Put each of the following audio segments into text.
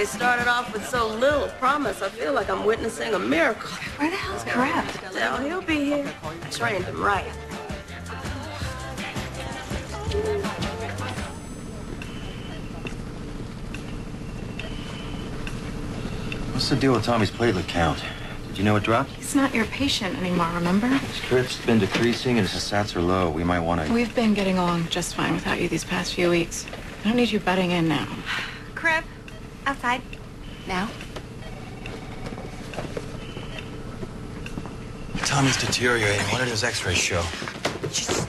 They started off with so little promise. I feel like I'm witnessing a miracle. Where the hell's Karev? Well, he'll be here. I trained him right. What's the deal with Tommy's platelet count? Did you know it dropped? He's not your patient anymore, remember? His drift's been decreasing and his sats are low. We might want to... We've been getting along just fine without you these past few weeks. I don't need you butting in now. Crib, outside. Now. Tommy's deteriorating. What did his x-rays show? Just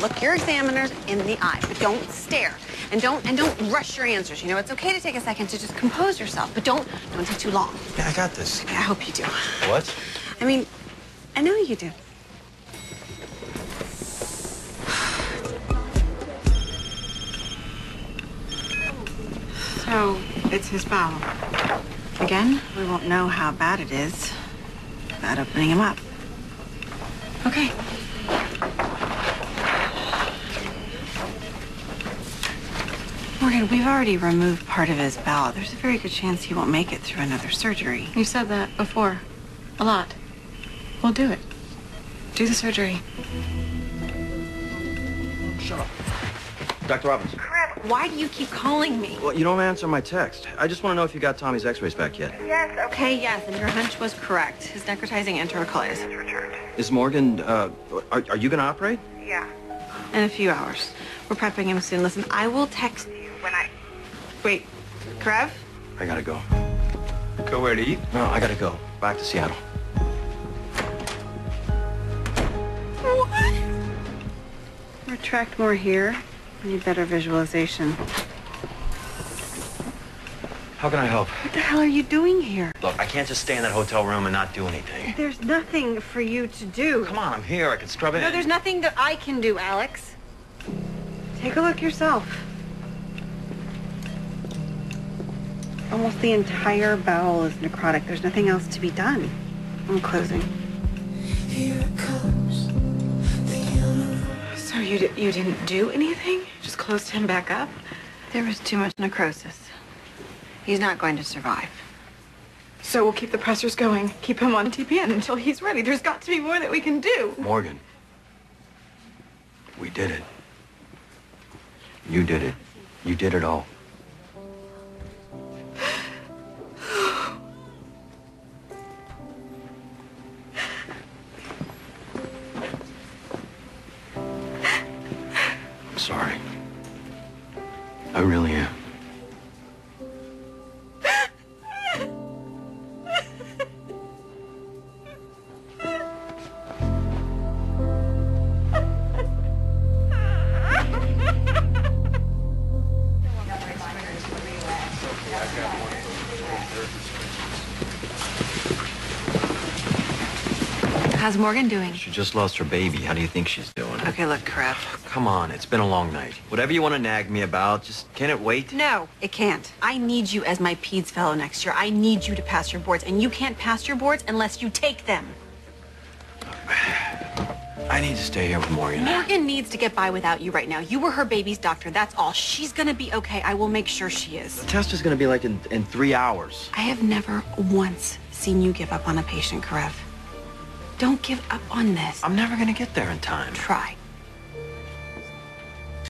Look your examiners in the eye, but don't stare. And don't and don't rush your answers. You know, it's okay to take a second to just compose yourself, but don't don't take too long. Yeah, I got this. I hope you do. What? I mean, I know you do. So, it's his bowel. Again, we won't know how bad it is without opening him up. Okay. Morgan, we've already removed part of his bowel. There's a very good chance he won't make it through another surgery. You said that before. A lot. We'll do it. Do the surgery. Shut up. Dr. Robbins. Crap, why do you keep calling me? Well, you don't answer my text. I just want to know if you got Tommy's x-rays back yet. Yes, okay, yes, and your hunch was correct. His necrotizing enterocolitis has returned. Is Morgan, uh, are, are you going to operate? Yeah. In a few hours. We're prepping him soon. Listen, I will text you when I... Wait, Karev? I gotta go. Go where to eat? No, I gotta go. Back to Seattle. What? Retract more here. I need better visualization. How can I help? What the hell are you doing here? Look, I can't just stay in that hotel room and not do anything. There's nothing for you to do. Come on, I'm here. I can scrub it No, in. there's nothing that I can do, Alex. Take a look yourself. Almost the entire bowel is necrotic. There's nothing else to be done. I'm closing. So you, di- you didn't do anything? Just closed him back up? There was too much necrosis. He's not going to survive. So we'll keep the pressors going. Keep him on TPN until he's ready. There's got to be more that we can do. Morgan. We did it. You did it. You did it all. Sorry. I really am. How's Morgan doing? She just lost her baby. How do you think she's doing? Okay, look, Karev. Come on, it's been a long night. Whatever you want to nag me about, just can it wait? No, it can't. I need you as my PEDS fellow next year. I need you to pass your boards, and you can't pass your boards unless you take them. I need to stay here with Morgan. Morgan needs to get by without you right now. You were her baby's doctor, that's all. She's gonna be okay. I will make sure she is. The test is going to be like in, in three hours. I have never once seen you give up on a patient, Karev. Don't give up on this. I'm never going to get there in time. Try.